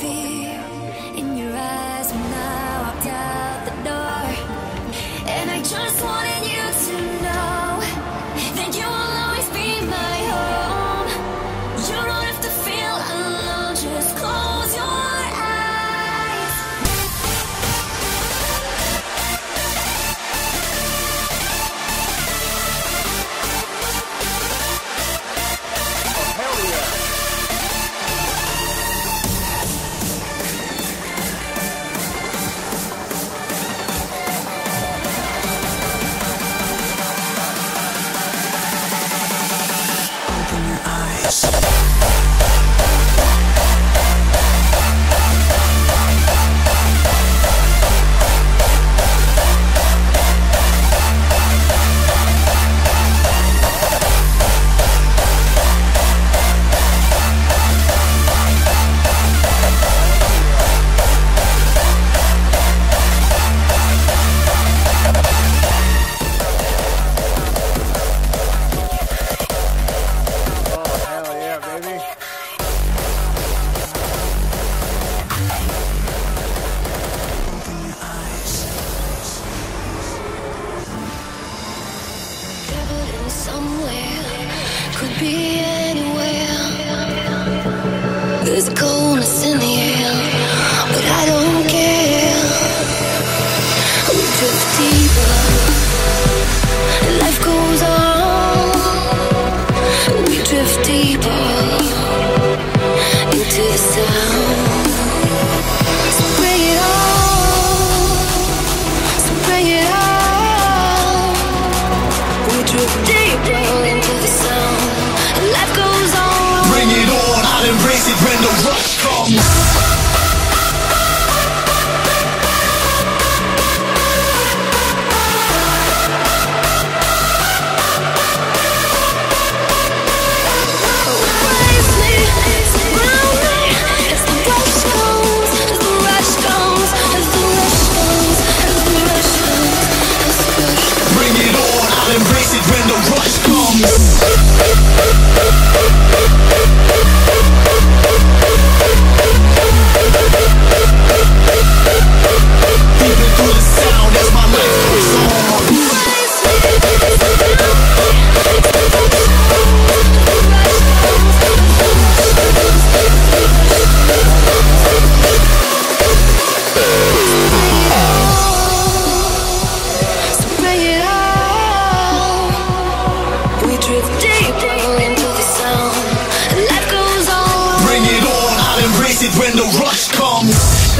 fear. Yes. somewhere, could be anywhere. There's a coldness. the rush comes.